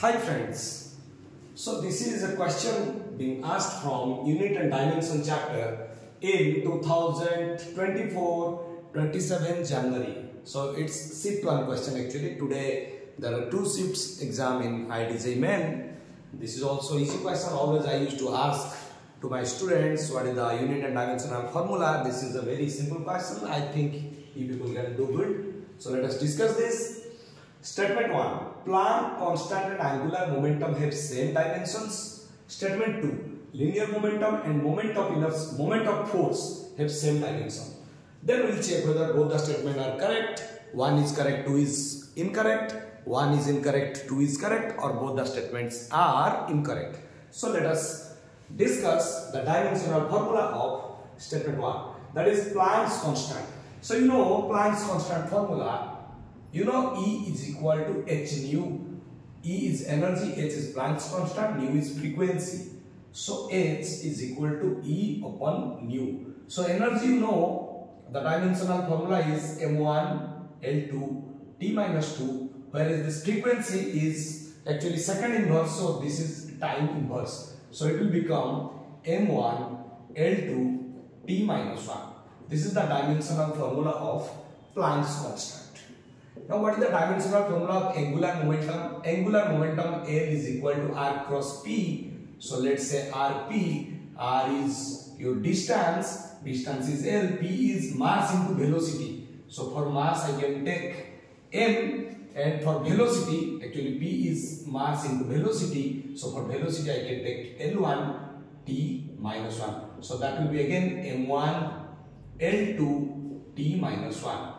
Hi friends. So this is a question being asked from Unit and Dimension chapter in 2024-27 January. So it's shift one question actually. Today there are two shifts exam in IDJ main. This is also easy question. Always I used to ask to my students what is the unit and dimensional formula. This is a very simple question. I think you people can do good. So let us discuss this. Statement 1. Planck constant and angular momentum have same dimensions. Statement 2. Linear momentum and moment of inertia, moment of force have same dimension. Then we will check whether both the statements are correct. One is correct, two is incorrect. One is incorrect, two is correct or both the statements are incorrect. So let us discuss the dimensional formula of statement 1. That is Planck's constant. So you know Planck's constant formula you know E is equal to h nu. E is energy, h is Planck's constant, nu is frequency. So h is equal to E upon nu. So energy you know the dimensional formula is m1 L2 T minus 2 whereas this frequency is actually second inverse so this is time inverse. So it will become m1 L2 T minus 1. This is the dimensional formula of Planck's constant. Now what is the dimensional formula of angular momentum? Angular momentum L is equal to R cross P. So let's say RP, R is your distance, distance is L, P is mass into velocity. So for mass I can take M and for velocity, actually P is mass into velocity. So for velocity I can take L1 T minus 1. So that will be again M1 L2 T minus 1.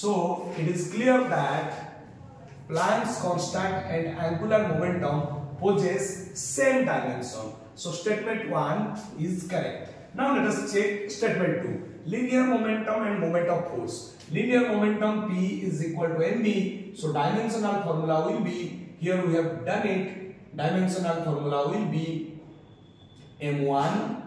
So it is clear that Planck's constant and angular momentum possess same dimension. So statement 1 is correct. Now let us check statement 2. Linear momentum and moment of force. Linear momentum P is equal to mv. So dimensional formula will be, here we have done it, dimensional formula will be m1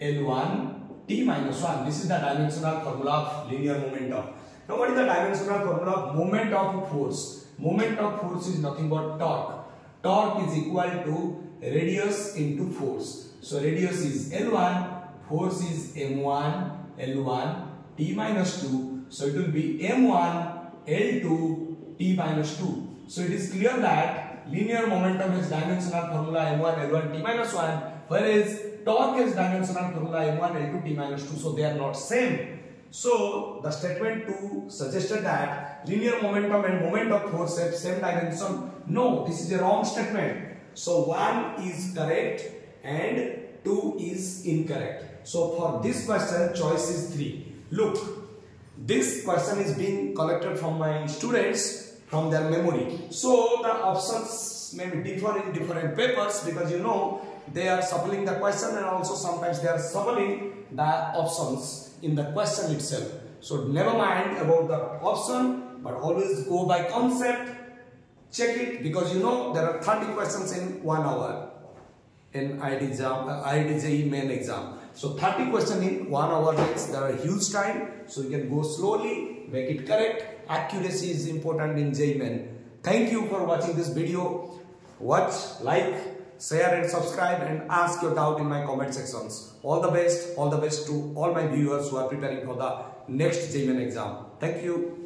l1 t minus 1. This is the dimensional formula of linear momentum. Now what is the dimensional formula of moment of force? Moment of force is nothing but torque. Torque is equal to radius into force. So radius is L1, force is M1, L1, T minus 2. So it will be M1, L2, T minus 2. So it is clear that linear momentum is dimensional formula M1, L1, T minus 1 whereas torque is dimensional formula M1, L2, T minus 2. So they are not same. So the statement 2 suggested that linear momentum and moment of force have same dimension. No, this is a wrong statement. So 1 is correct and 2 is incorrect. So for this question choice is 3. Look, this question is being collected from my students from their memory. So the options may be different in different papers because you know they are supplying the question and also sometimes they are supplying the options in the question itself. So never mind about the option, but always go by concept. Check it because you know there are 30 questions in one hour in IDJ, uh, IDJE main exam. So 30 questions in one hour means there are huge time. So you can go slowly, make it correct. Accuracy is important in JEE main. Thank you for watching this video. Watch, like, share and subscribe and ask your doubt in my comment sections. All the best, all the best to all my viewers who are preparing for the next main exam. Thank you.